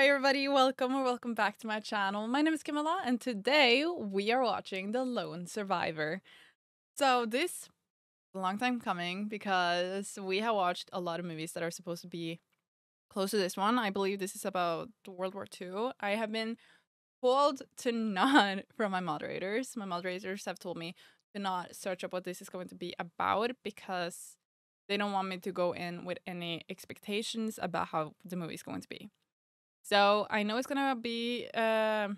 Hi everybody, welcome or welcome back to my channel. My name is Kamilla and today we are watching The Lone Survivor. So this is a long time coming because we have watched a lot of movies that are supposed to be close to this one. I believe this is about World War II. I have been told to not from my moderators. My moderators have told me to not search up what this is going to be about because they don't want me to go in with any expectations about how the movie is going to be. So I know it's gonna be uh,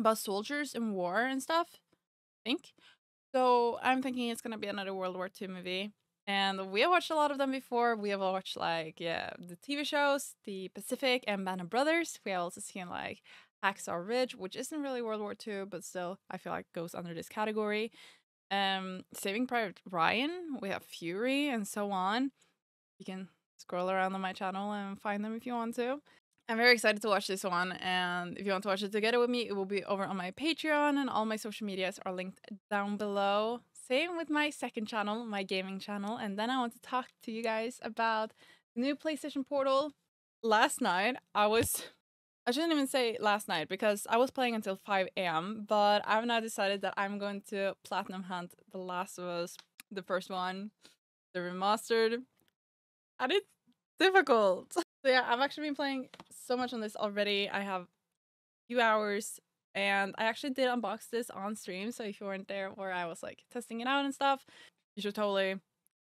about soldiers and war and stuff. I think. So I'm thinking it's gonna be another World War II movie. And we have watched a lot of them before. We have watched like yeah the TV shows, the Pacific and Band of Brothers. We have also seen like Hacksaw Ridge, which isn't really World War II, but still I feel like goes under this category. Um, Saving Private Ryan. We have Fury and so on. You can scroll around on my channel and find them if you want to. I'm very excited to watch this one, and if you want to watch it together with me, it will be over on my Patreon, and all my social medias are linked down below. Same with my second channel, my gaming channel, and then I want to talk to you guys about the new PlayStation Portal. Last night, I was. I shouldn't even say last night because I was playing until 5 a.m., but I've now decided that I'm going to Platinum Hunt The Last of Us, the first one, the remastered, and it's difficult. So yeah, I've actually been playing so much on this already. I have a few hours and I actually did unbox this on stream. So if you weren't there where I was like testing it out and stuff, you should totally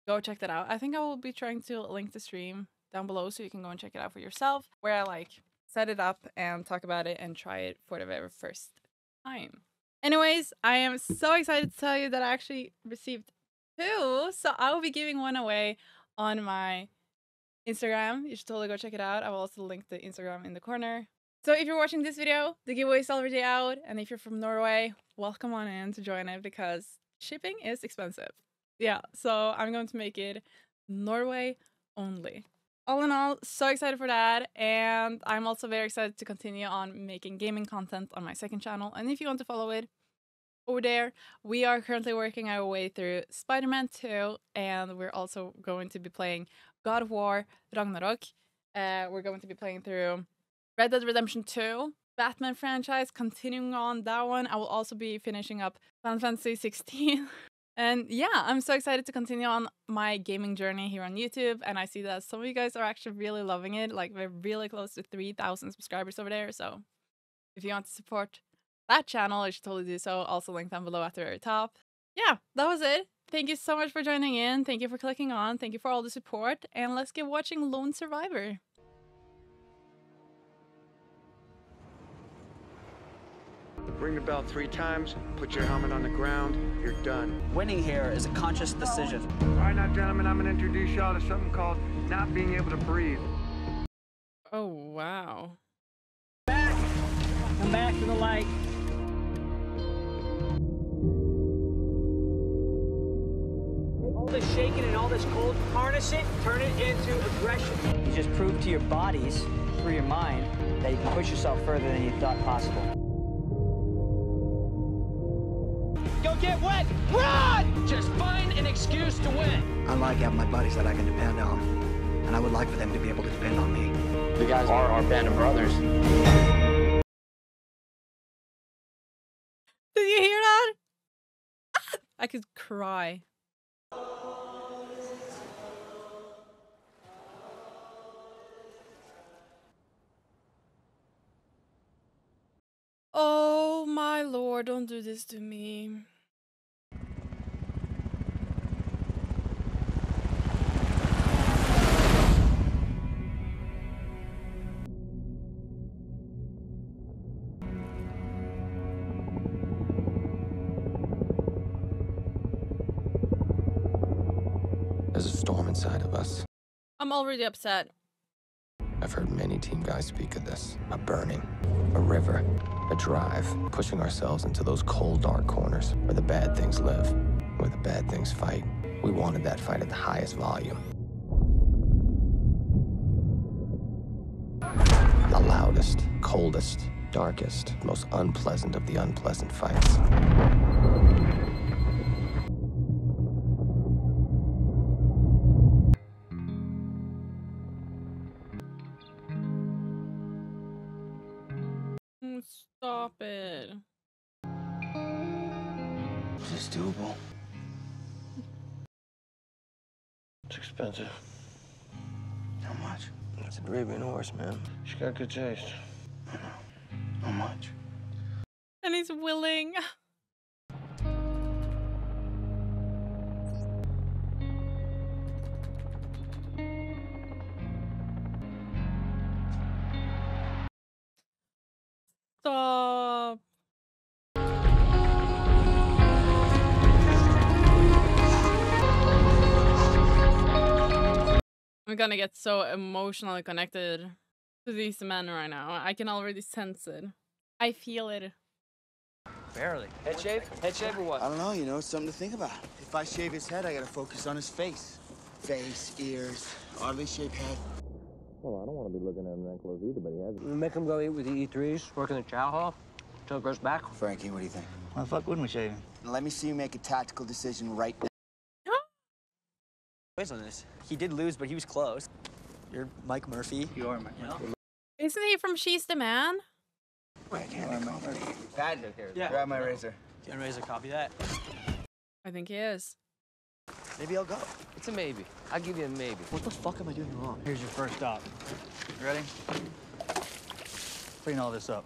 go check that out. I think I will be trying to link the stream down below so you can go and check it out for yourself where I like set it up and talk about it and try it for the very first time. Anyways, I am so excited to tell you that I actually received two. So I will be giving one away on my Instagram. You should totally go check it out. I will also link the Instagram in the corner. So if you're watching this video, the giveaway is already out. And if you're from Norway, welcome on in to join it because shipping is expensive. Yeah, so I'm going to make it Norway only. All in all, so excited for that. And I'm also very excited to continue on making gaming content on my second channel. And if you want to follow it, over there. We are currently working our way through Spider Man 2, and we're also going to be playing God of War Ragnarok. Uh, we're going to be playing through Red Dead Redemption 2, Batman franchise, continuing on that one. I will also be finishing up Final Fantasy 16. and yeah, I'm so excited to continue on my gaming journey here on YouTube. And I see that some of you guys are actually really loving it. Like, we're really close to 3,000 subscribers over there. So if you want to support that channel, you should totally do so. Also, link down below at the very top. Yeah, that was it. Thank you so much for joining in. Thank you for clicking on. Thank you for all the support. And let's get watching Lone Survivor. Ring the bell three times, put your helmet on the ground, you're done. Winning here is a conscious decision. All right, now, gentlemen, I'm going to introduce y'all to something called not being able to breathe. Oh, wow. Back! Come back to the light. Shaking and cold, harness it, turn it into aggression. You just prove to your bodies, through your mind, that you can push yourself further than you thought possible. Go get wet! Run! Just find an excuse to win. I like having my buddies that I can depend on, and I would like for them to be able to depend on me. You guys are our band of brothers. Did you hear that? I could cry. Lord, don't do this to me. There's a storm inside of us. I'm already upset. I've heard many team guys speak of this. A burning, a river, a drive, pushing ourselves into those cold, dark corners where the bad things live, where the bad things fight. We wanted that fight at the highest volume. The loudest, coldest, darkest, most unpleasant of the unpleasant fights. Stop it. Is this doable? It's expensive. How much? It's an Arabian horse, man. She's got good taste. I know. How much? And he's willing. I'm gonna get so emotionally connected to these men right now. I can already sense it. I feel it. Barely. Head shave? Head shave or what? I don't know, you know, it's something to think about. If I shave his head, I gotta focus on his face. Face, ears, oddly shaped head. Well, I don't want to be looking at him that close either, but he has. We make him go eat with the E3s, work in the chow hall, till it grows back. Frankie, what do you think? Why the fuck wouldn't we shave him? Let me see you make a tactical decision right now. Quiz on this. He did lose, but he was close. You're Mike Murphy. You are Mike my Isn't he from She's the Man? Wait, I can't they call me? Bad here. Yeah. Grab my razor. Jen Razor, copy that. I think he is. Maybe I'll go. It's a maybe. I'll give you a maybe. What the fuck am I doing wrong? Here's your first stop. You ready? Clean all this up.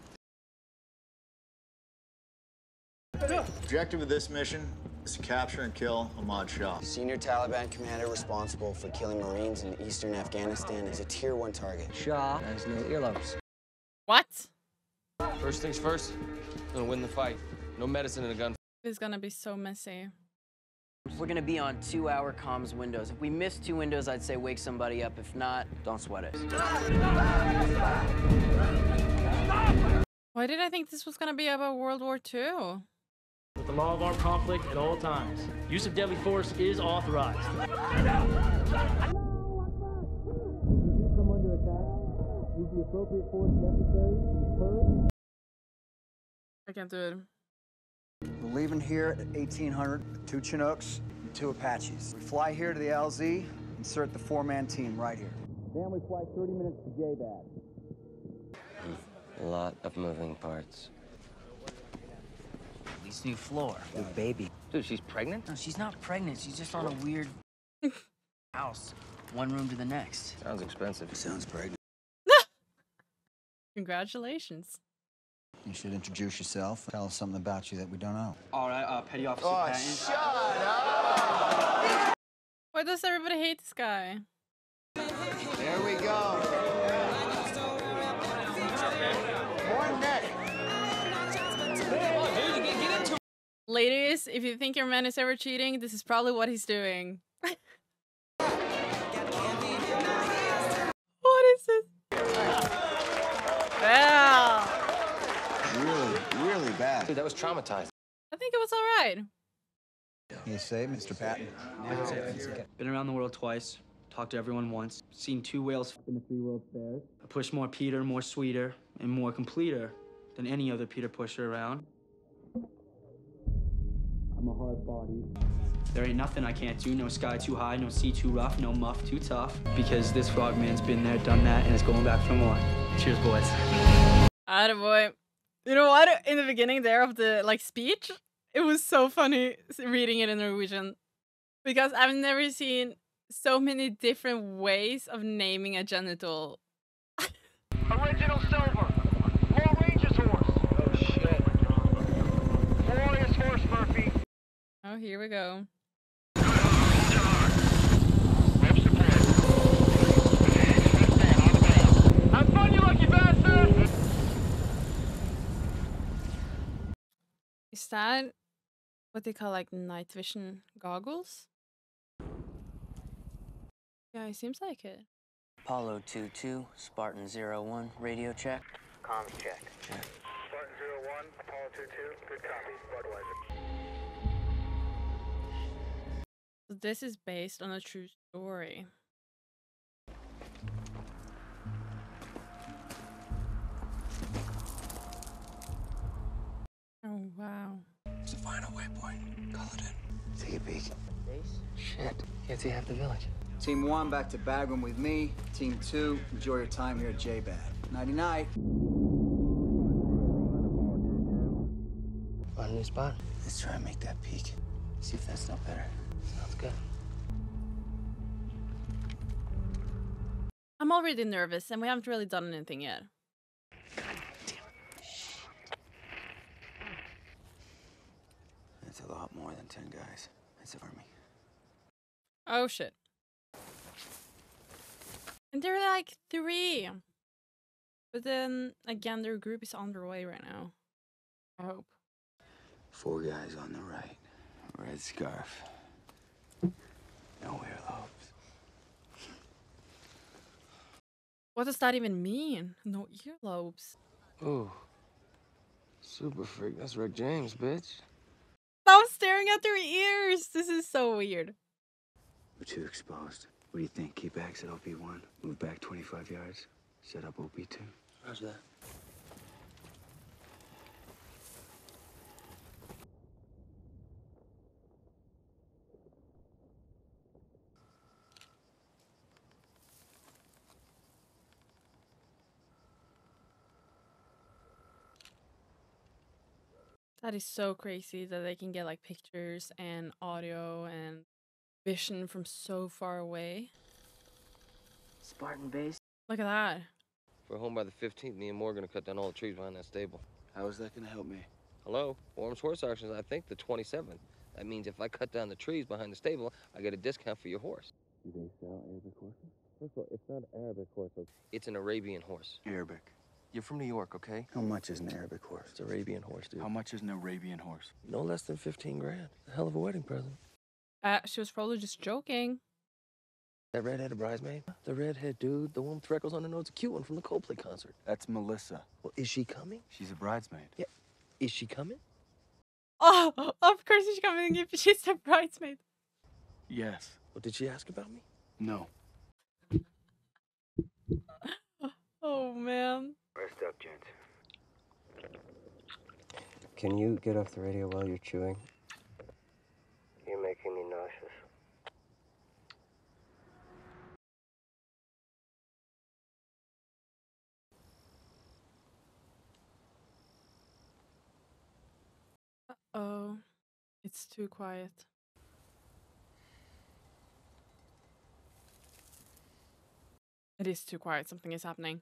Objective of this mission is to capture and kill Ahmad Shah. Senior Taliban commander responsible for killing Marines in eastern Afghanistan is a tier one target. Shah has no earlobes. What? First things first, gonna win the fight. No medicine in a gun. This is gonna be so messy. We're gonna be on two-hour comms windows. If we miss two windows, I'd say wake somebody up. If not, don't sweat it. Why did I think this was gonna be about World War II? With the law of armed conflict at all times. Use of deadly force is authorized. If you do come under attack, use the appropriate force necessary to deter. I can't do it. We're leaving here at 1800, two Chinooks and two Apaches. We fly here to the LZ, insert the four-man team right here. Then we fly 30 minutes to J-Bad. A lot of moving parts. Least new floor. New baby. Dude, she's pregnant? No, she's not pregnant. She's just on a weird house. One room to the next. Sounds expensive. Sounds pregnant. Congratulations. You should introduce yourself. Tell us something about you that we don't know. All right, uh, Petty Officer Oh, Patton. shut up! Why does everybody hate this guy? There we go. Ladies, if you think your man is ever cheating, this is probably what he's doing. what is this? Yeah. Really, really bad. Dude, that was traumatizing. I think it was alright. You say, Mr. Patton? Been around the world twice. Talked to everyone once. Seen two whales in the three world fairs. I push more Peter, more sweeter, and more completer than any other Peter pusher around. I'm a hard body. There ain't nothing I can't do. No sky too high, no sea too rough, no muff too tough. Because this frogman's been there, done that, and is going back for more. Cheers, boys. Attaboy. You know what? In the beginning there of the like speech, it was so funny reading it in Norwegian because I've never seen so many different ways of naming a genital. Original silver. More Rangers horse. Oh shit. Glorious horse, Murphy. Oh, here we go. Fun, you! Is that what they call like night vision goggles? Yeah, it seems like it. Apollo 2-2, Spartan 0-1, radio check. Comms check. Spartan 01, Apollo 22, good copy, Budweiser. This is based on a true story. Oh wow. It's the final waypoint. Call it in. Take a peek. Shit. Can't see half the village. Team one, back to Bagram with me. Team two, enjoy your time here at J-Bad. Nighty night. Any spot? Let's try and make that peak. See if that's not better. Sounds good. I'm already nervous, and we haven't really done anything yet. That's a lot more than 10 guys. It's an army. Oh shit. And they're like three. But then again, their group is on their way right now. I hope. Four guys on the right. Red scarf. No earlobes. What does that even mean? No earlobes. Ooh. Super freak. That's Rick James, bitch. Stop staring at their ears. This is so weird. We're too exposed. What do you think? Keep exit OP1. Move back 25 yards. Set up OP2. How's that. That is so crazy that they can get like pictures and audio and vision from so far away. Spartan base. Look at that. If we're home by the 15th, me and Morgan are gonna cut down all the trees behind that stable. How is that gonna help me? Hello? Form's horse auctions, I think the 27th. That means if I cut down the trees behind the stable, I get a discount for your horse. Do they sell Arabic horses? First of all, it's not Arabic horse. It's an Arabian horse. Arabic. You're from New York, okay? How much is an Arabic horse? It's Arabian horse, dude. How much is an Arabian horse? No less than 15 grand. A hell of a wedding present. Uh, she was probably just joking. That redheaded bridesmaid? The redhead dude, the one with freckles on her nose, a cute one from the Coldplay concert. That's Melissa. Well, is she coming? She's a bridesmaid. Yeah. Is she coming? Oh, of course she's coming if she's a bridesmaid. Yes. Well, did she ask about me? No. Oh man. Rest up, gents. Can you get off the radio while you're chewing? You're making me nauseous. Oh, it's too quiet. It is too quiet. Something is happening.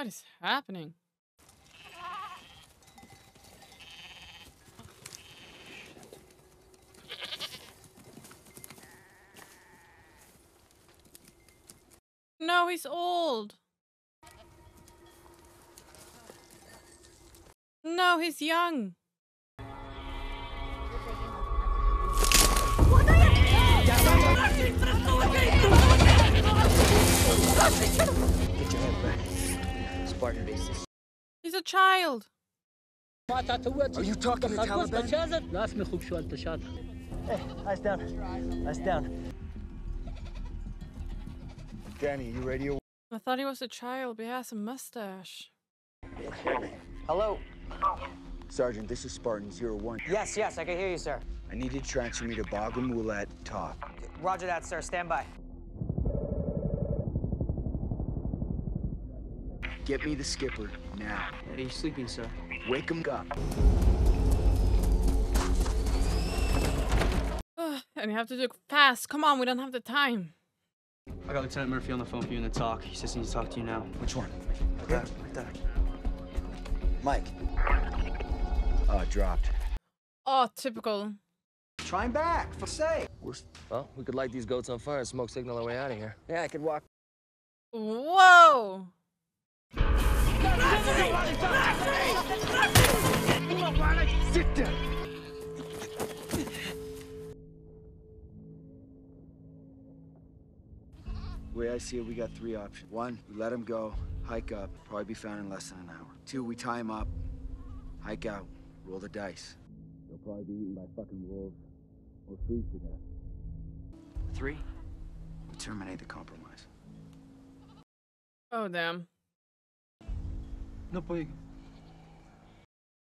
What is happening? No, he's old. No, he's young. Get your head back. Spartan bases. He's a child. Are you talking to Taliban? Hey, eh, eyes down. Eyes down. Danny, you radio? I thought he was a child, but he has a mustache. Hello. Sergeant, this is Spartan Zero One. Yes, yes, I can hear you, sir. I need you to transfer me to Bagram Mulat Talk. Roger that, sir. Stand by. Get me the skipper now. Are you sleeping, sir? Wake him up. And you have to do it fast. Come on, we don't have the time. I got Lieutenant Murphy on the phone for you in the talk. He says he needs to talk to you now. Which one? Okay, right there. Mike. Oh, it dropped. Oh, typical. Try him back, for sake. Well, we could light these goats on fire and smoke signal our way out of here. Yeah, I could walk. Whoa! Sit down. Way I see it, we got three options. One, we let him go, hike up, probably be found in less than an hour. Two, we tie him up, hike out, roll the dice. He'll probably be eaten by fucking wolves or freeze to death. Three, we terminate the compromise. Oh, damn. No boy.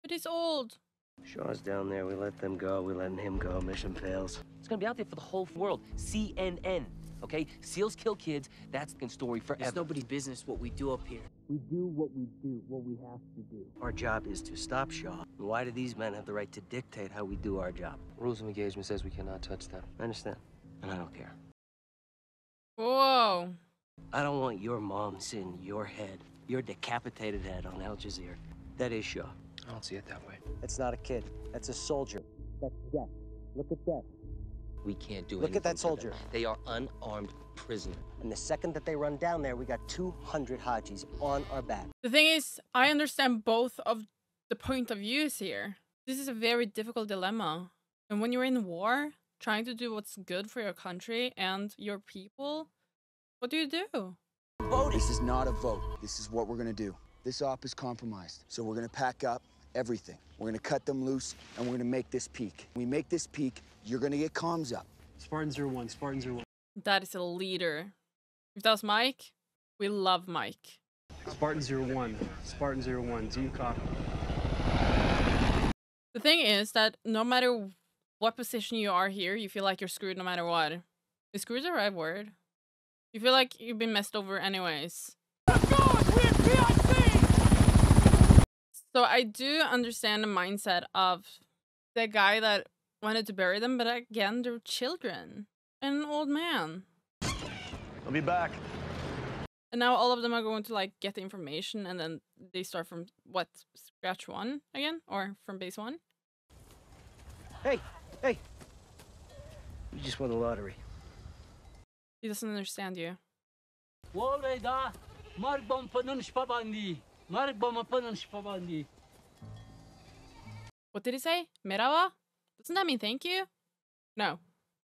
But he's old. Shah's down there. We let them go. We're letting him go. Mission fails. It's gonna be out there for the whole world. CNN. okay? SEALs kill kids, that's the story forever. It's nobody's business what we do up here. We do what we do, what we have to do. Our job is to stop Shaw. Why do these men have the right to dictate how we do our job? Rules of engagement says we cannot touch them. I understand, and I don't care. Whoa. I don't want your mom sitting your head, your decapitated head on Al Jazeera. That is Shaw. I don't see it that way. That's not a kid. That's a soldier. That's death. Look at death. We can't do it. Look at that for them. soldier. They are unarmed prisoners. And the second that they run down there, we got 200 Hajis on our back. The thing is, I understand both of the point of views here. This is a very difficult dilemma. And when you're in war, trying to do what's good for your country and your people, what do you do? This is not a vote. This is what we're gonna do. This op is compromised. So we're gonna pack up everything. We're gonna cut them loose and we're gonna make this peak. we make this peak, you're gonna get comms up. Spartan 01, Spartan 01. That is a leader. If that was Mike, we love Mike. Spartan 01, Spartan 01, do you copy? The thing is that no matter what position you are here, you feel like you're screwed no matter what. Is screwed the right word? You feel like you've been messed over anyways. So I do understand the mindset of the guy that wanted to bury them, but again, they're children and an old man. I'll be back. And now all of them are going to like get the information and then they start from what scratch one again or from base one. Hey, hey. You just won the lottery. He doesn't understand you. Woleda, marbom panun spabandi. Marbom panun spabandi. What did he say? Merawa? Doesn't that mean thank you? No.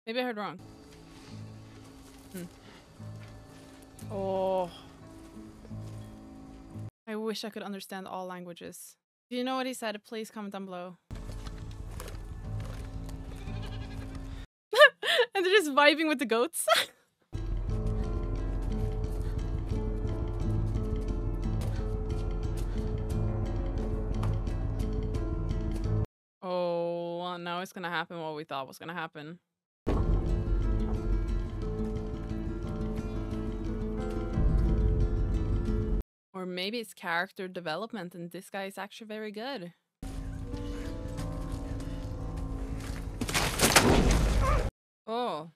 Maybe I heard wrong. Hmm. Oh. I wish I could understand all languages. If you know what he said, please comment down below. and they're just vibing with the goats. oh, now it's gonna happen what we thought was gonna happen. Or maybe it's character development and this guy is actually very good. Oh.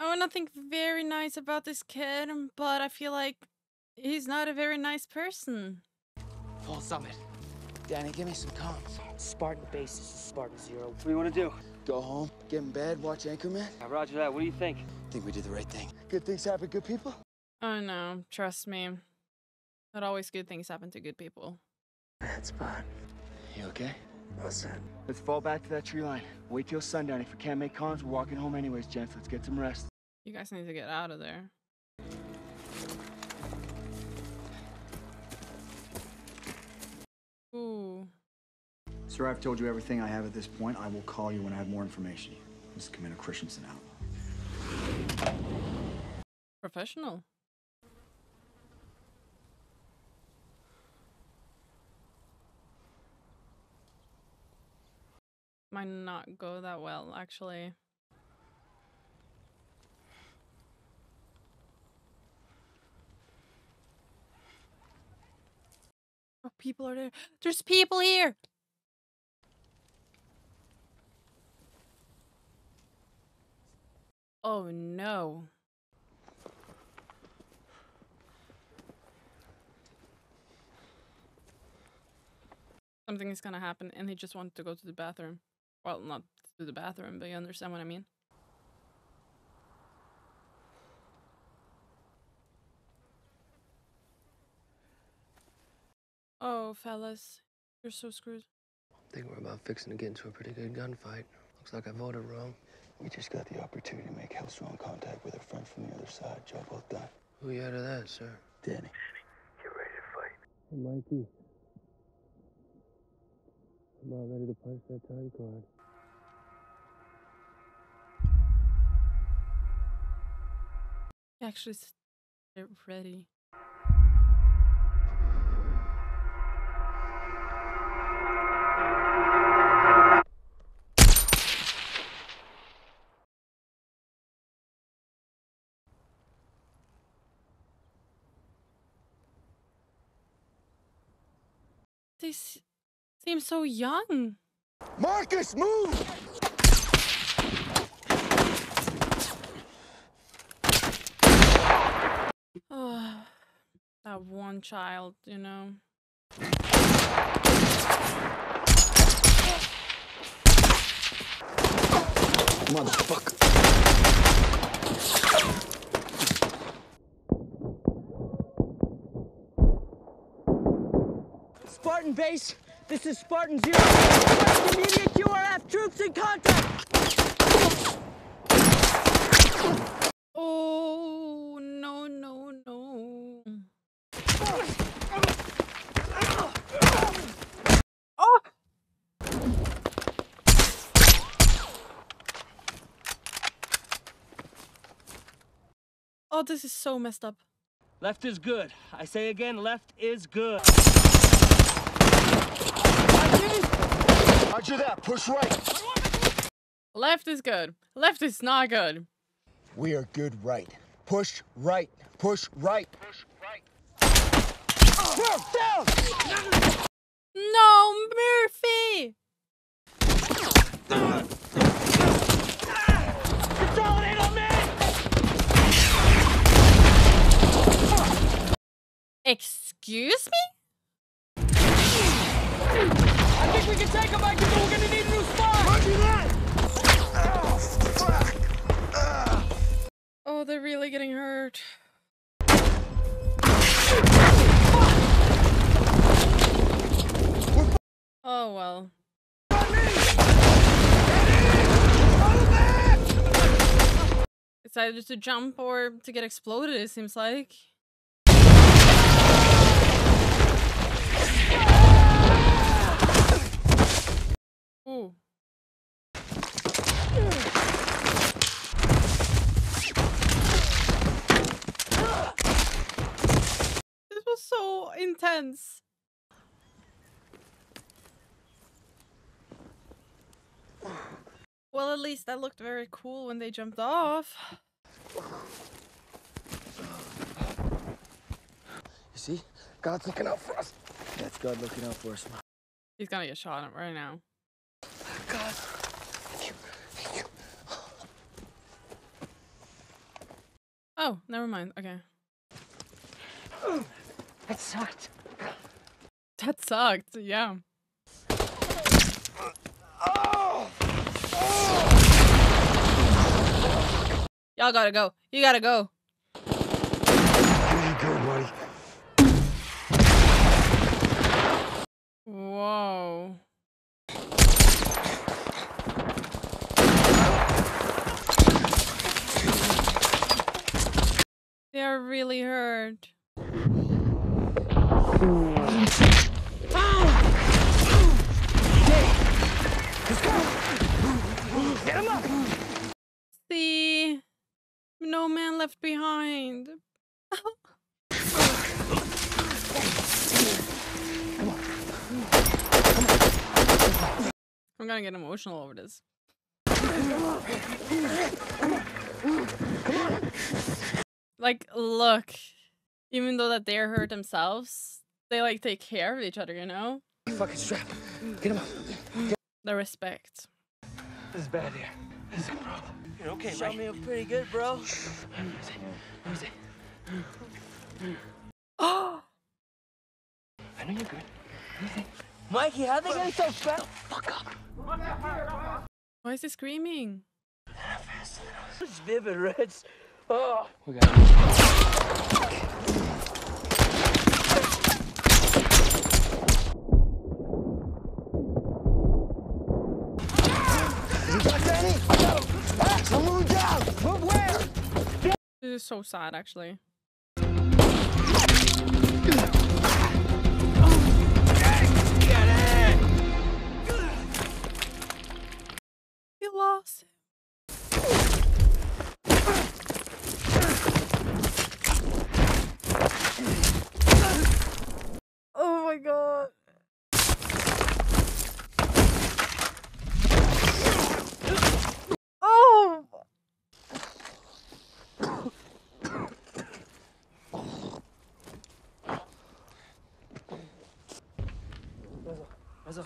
I want to think very nice about this kid, but I feel like he's not a very nice person. Full summit. Danny, give me some comms. Spartan base this is Spartan Zero. What do you want to do? Go home, get in bed, watch Anchorman? roger that. What do you think? think we did the right thing. Good things happen, to good people? Oh no, trust me. Not always good things happen to good people. Bad spot. You okay? All set. Let's fall back to that tree line. Wait till sundown. If we can't make comms, we're walking home anyways, gents. Let's get some rest. You guys need to get out of there. Ooh. Sir, I've told you everything I have at this point. I will call you when I have more information. This is Commander Kristensen out. Professional. Might not go that well, actually. Oh, people are there. There's people here. Oh no. Something is gonna happen and he just wanted to go to the bathroom. Well, not to the bathroom, but you understand what I mean. Oh, fellas. You're so screwed. I think we're about fixing to get into a pretty good gunfight. Looks like I voted wrong. We just got the opportunity to make hell-strong contact with a friend from the other side. Job well done. Who you out of that, sir? Danny. Danny, get ready to fight. Hey, Mikey. I'm not ready to punch that time card. He actually s- they're ready. They seem so young? Marcus, move! Oh, that one child, you know. Motherfucker. Spartan base, this is Spartan Zero. Request immediate QRF troops in contact. Oh no no no. Oh! Oh, this is so messed up. Left is good. I say again, left is good. Roger that. Push right. Left is good. Left is not good. We are good right. Push right. Push right. No, Murphy! Consolidate on me! Excuse me? I think we can take them back to we're gonna need a new spot! Roger that! Oh, they're really getting hurt. Oh well. It's either to jump or to get exploded, it seems like. Ooh. This was so intense. Well, at least that looked very cool when they jumped off. You see? God's looking out for us. That's God looking out for us. He's gonna get shot right now. Oh, never mind. Okay. That sucked. That sucked. Yeah. Y'all gotta go. You gotta go. Here you go, buddy. Whoa. They are really hurt. See? No man left behind. I'm gonna get emotional over this. Like, look, even though that they're hurt themselves, they like take care of each other, you know? Fucking strap. Get him up. The respect. This is bad here. This is a problem. You're okay, Shot right? me up pretty good, bro. Oh! I know you're good. Mikey, how'd they get so fast? Fuck up. Why is he screaming? It's vivid, Reds. Oh. We got You got Danny? Ah, I'm moving down. Move where? This is so sad, actually. He lost. Oh my god. Oh! Also.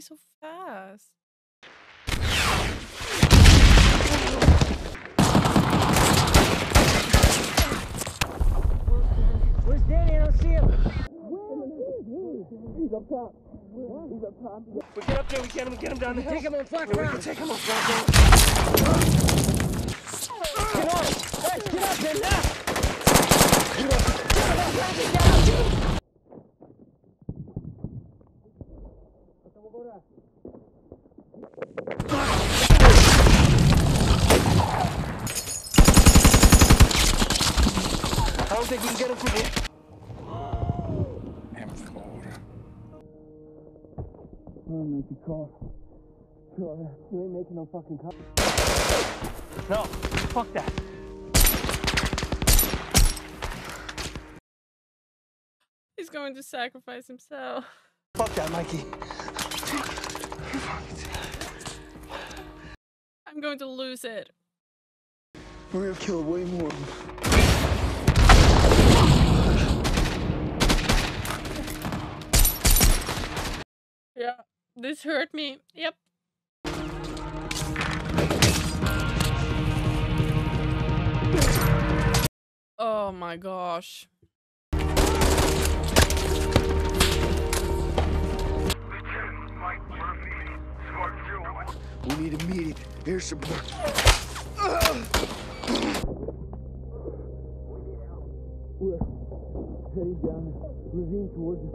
How so fast? Where's Danny? I don't see him. He's up top. He's up top. We get up there, we get him, get him down the hill. Take him on flat ground. take him on flat ground. Get on. Guys, get up there now. I don't think we can get him from here. I'll make a call. Sure. You ain't making no fucking call. No, fuck that. He's going to sacrifice himself. Fuck that, Mikey. I'm going to lose it. We're gonna kill way more of them. Yeah, this hurt me. Yep. Oh my gosh. We need immediate air support. We're heading down the ravine towards it.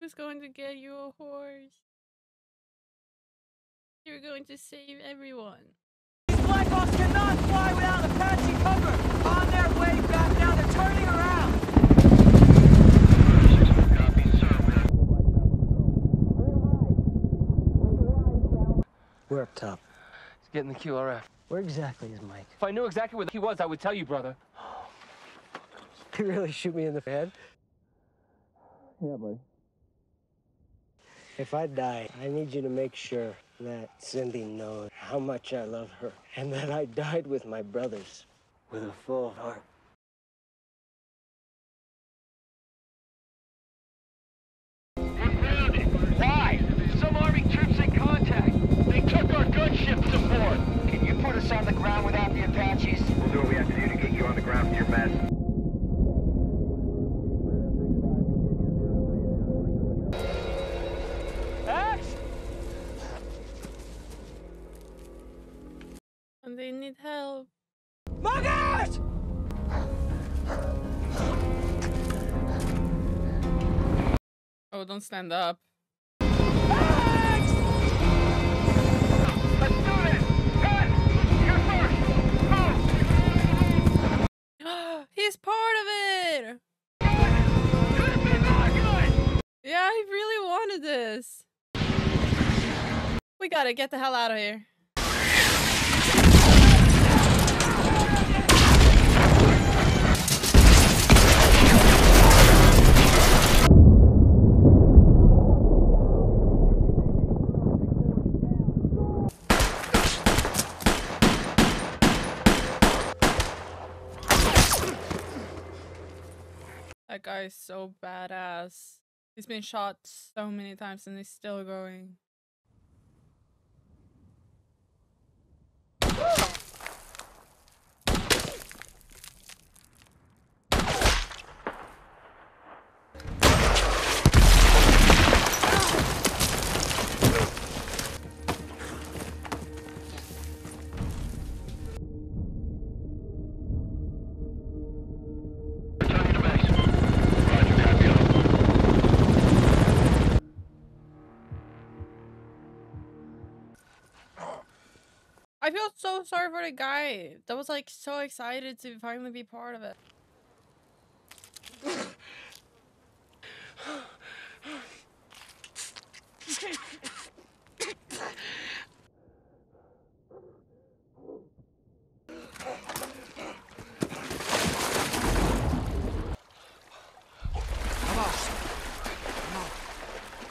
Who's going to get you a horse? You're going to save everyone. These Black Hawks cannot fly without Apache cover. On their way back now, they're turning around. We're up top. He's getting the QRF. Where exactly is Mike? If I knew exactly where he was, I would tell you, brother. You really shoot me in the head? Yeah, buddy. If I die, I need you to make sure that Cindy knows how much I love her and that I died with my brothers with a full heart. Us on the ground without the Apaches? We'll do what we have to do to get you on the ground with your mess. Ash! And they need help. Margaret! Oh, don't stand up. He's part of it! Yeah, he really wanted this. We gotta get the hell out of here. That guy is so badass. He's been shot so many times and he's still going. Feel so sorry for the guy that was like so excited to finally be part of it.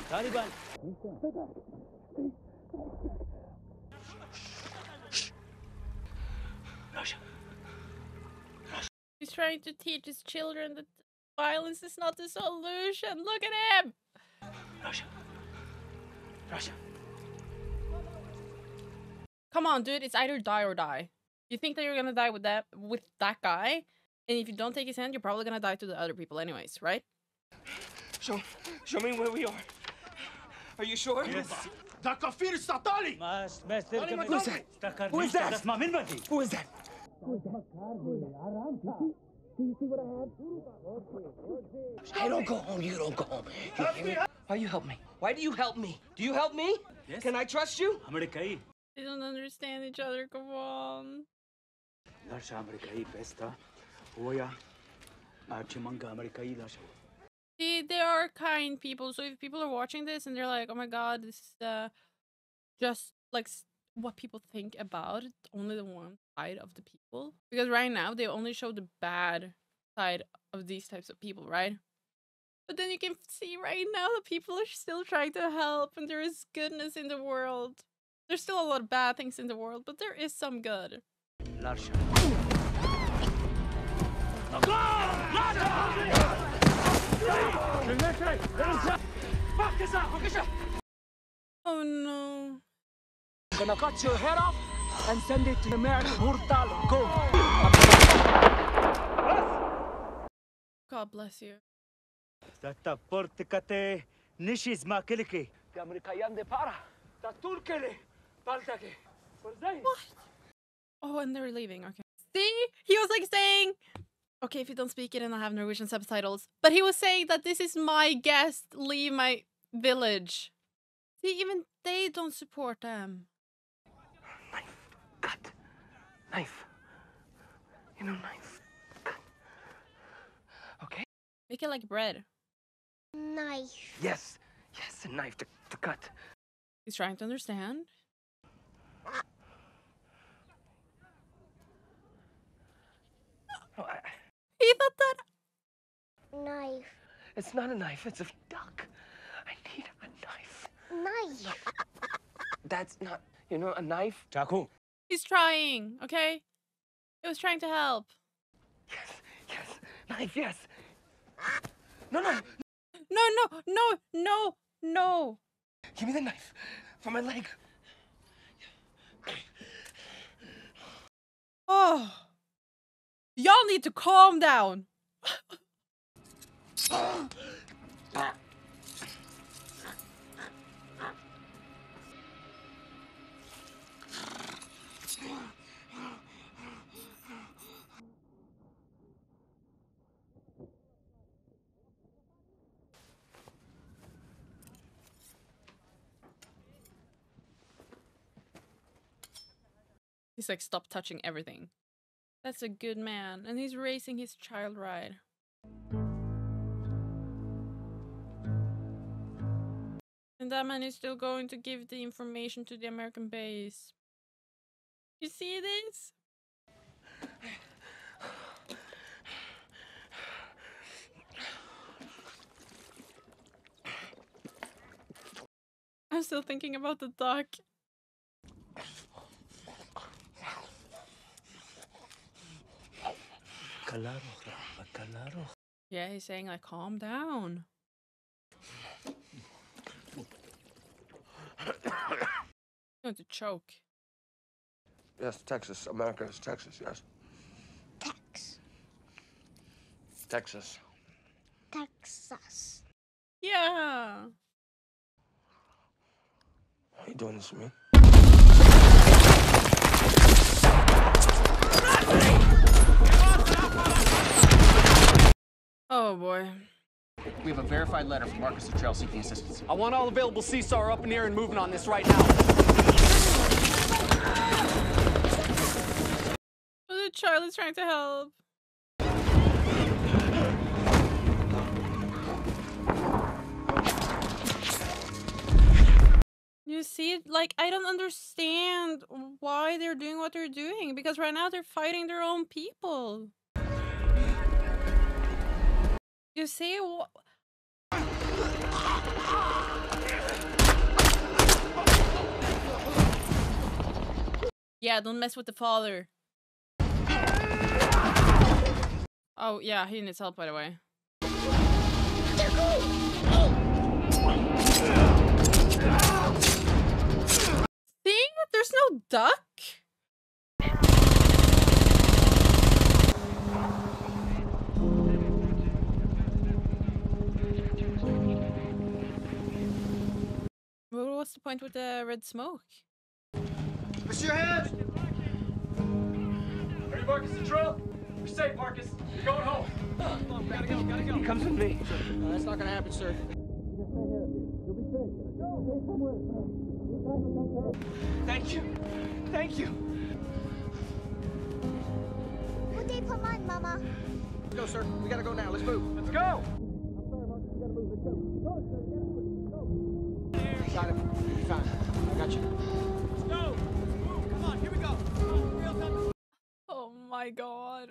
Taliban. He's trying to teach his children that violence is not the solution. Look at him! Russia. Russia. Come on, dude. It's either die or die. You think that you're gonna die with that with that guy? And if you don't take his hand, you're probably gonna die to the other people anyways, right? Show, show me where we are. Are you sure? Yes. Who is that? Who is that? Who is that? I don't go home. You don't go home. You hear me? Why you help me? Why do you help me? Do you help me? Can I trust you? أمريكائي They don't understand each other. Come on. لاشا أمريكائي بيستا هويا أرشمانجا أمريكائي لاشا See, they are kind people. So if people are watching this and they're like, "Oh my god, this is uh, just like s- what people think about only the one side of the people because right now they only show the bad side of these types of people right? But then you can see right now that people are still trying to help and there is goodness in the world. There's still a lot of bad things in the world but there is some good. Oh no. Gonna cut your head off and send it to the American Hurtal. Go. God bless you. Tata portikate nishis makiliki The American de para. The Turkele. Paltake. What? Oh, and they're leaving. Okay. See? He was like saying, okay, if you don't speak it and I have Norwegian subtitles, but he was saying that this is my guest, leave my village. See, even they don't support them. Knife. You know, knife. Okay? Make it like bread. Knife. Yes. Yes, a knife to, to cut. He's trying to understand. Oh, I, He thought that. Knife. it's not a knife, it's a duck. I need a knife. Knife. That's not, you know, a knife. Chaku. He's trying, okay? He was trying to help. Yes, yes. Knife, yes. No, no. No, no, no, no, no. Give me the knife for my leg. Oh. Y'all need to calm down. Ah. He's like, stop touching everything. That's a good man, and he's raising his child right. And that man is still going to give the information to the American base. You see this? I'm still thinking about the duck. Yeah, he's saying like, calm down. going to choke. Yes, Texas. America is Texas, yes. Tex. Texas. Texas. Yeah. Why are you doing this to me? Oh boy. We have a verified letter from Marcus Luttrell seeking assistance. I want all available CSAR up in the air and moving on this right now. Oh, the child is trying to help. You see, like, I don't understand why they're doing what they're doing because right now they're fighting their own people. You see, wh- yeah, don't mess with the father. Oh yeah, he needs help by the way. See? There's no duck. Well, what's the point with the red smoke? Push your head! Are you Marcus Luttrell? You're safe, Marcus. You're going home. Come on, gotta go, gotta go. He comes with me. that's not gonna happen, sir. Thank you. Thank you. What they put on, Mama? Let's go, sir. We gotta go now. Let's move. Let's go. Got it. You'll be fine. I got you. Let's go. Come on, here we go. Oh my god.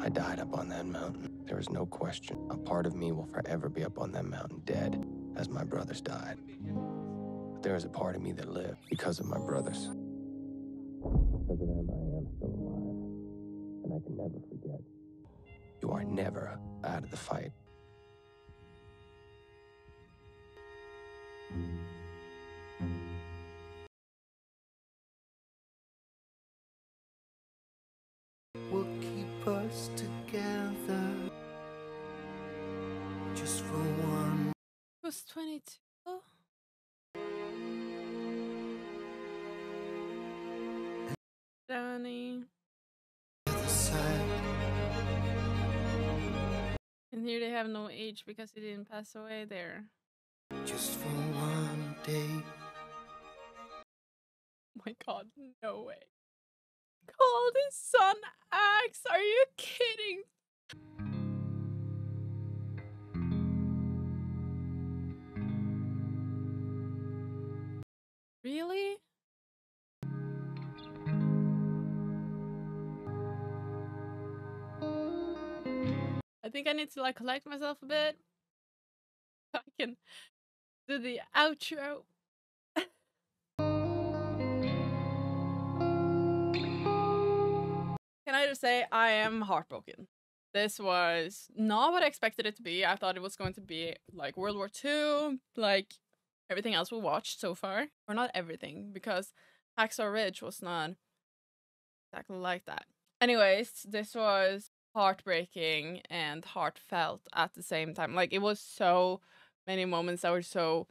I died up on that mountain. There is no question. A part of me will forever be up on that mountain dead, as my brothers died. But there is a part of me that lived because of my brothers. Because of them, I am still alive. And I can never forget. You are never out of the fight. Will keep us together just for one. It was 22. Danny. And here they have no age because he didn't pass away there. Just for one day. Oh my god, no way. Called his son Axe. Are you kidding? Really? I think I need to like collect myself a bit. I can do the outro. Can I just say I am heartbroken. This was not what I expected it to be. I thought it was going to be like World War II, like everything else we watched so far. Or not everything, because Hacksaw Ridge was not exactly like that. Anyways, this was heartbreaking and heartfelt at the same time. Like it was so many moments that were so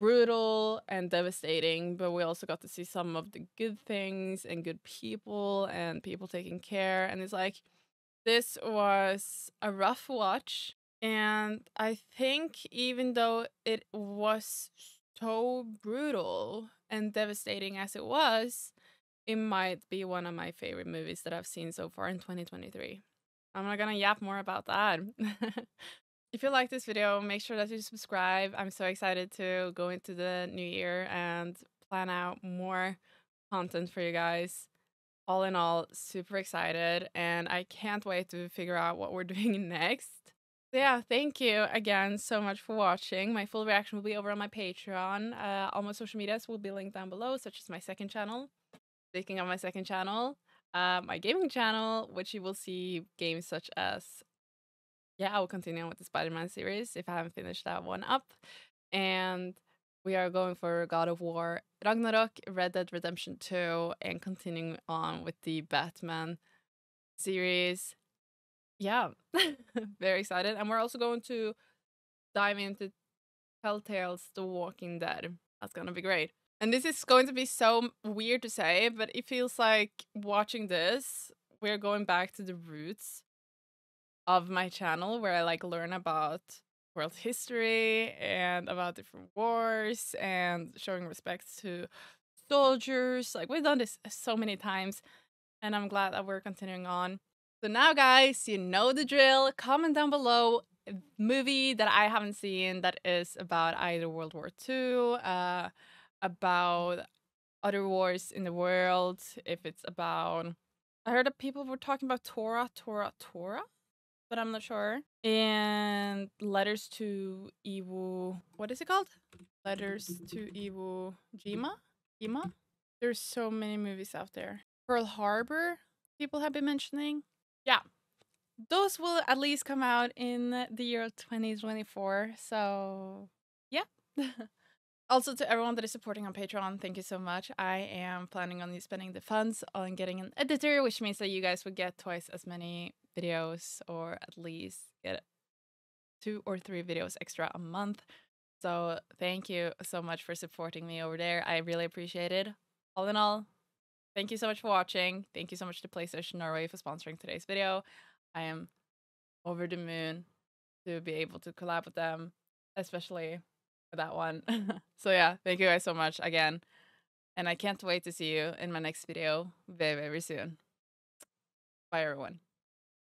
brutal and devastating, but we also got to see some of the good things and good people and people taking care. And it's like, this was a rough watch. And I think even though it was so brutal and devastating as it was, it might be one of my favorite movies that I've seen so far in 2023. I'm not gonna yap more about that. if you like this video, make sure that you subscribe. I'm so excited to go into the new year and plan out more content for you guys. All in all, super excited, and I can't wait to figure out what we're doing next. So yeah, thank you again so much for watching. My full reaction will be over on my Patreon. Uh, all my social medias will be linked down below, such as my second channel. Speaking of my second channel, uh, my gaming channel, which you will see games such as yeah, I will continue on with the Spider-Man series if I haven't finished that one up. And we are going for God of War, Ragnarok, Red Dead Redemption 2, and continuing on with the Batman series. Yeah, very excited. And we're also going to dive into Telltale's The Walking Dead. That's gonna be great. And this is going to be so weird to say, but it feels like watching this, we're going back to the roots of my channel where I like learn about world history and about different wars and showing respect to soldiers. Like we've done this so many times and I'm glad that we're continuing on. So now guys, you know the drill. Comment down below movie that I haven't seen that is about either World War II, uh, about other wars in the world, if it's about I heard that people were talking about Tora, Tora, Tora but I'm not sure. And Letters to Iwo. What is it called? Letters to Iwo Jima? Jima? There's so many movies out there. Pearl Harbor, people have been mentioning. yeah, those will at least come out in the year of 2024. So, yeah. also, to everyone that is supporting on Patreon, thank you so much. I am planning on spending the funds on getting an editor, which means that you guys would get twice as many videos or at least get two or three videos extra a month. So, thank you so much for supporting me over there. I really appreciate it. All in all, thank you so much for watching. Thank you so much to PlayStation Norway for sponsoring today's video. I am over the moon to be able to collab with them, especially for that one. so yeah, thank you guys so much again. And I can't wait to see you in my next video very, very soon. Bye everyone.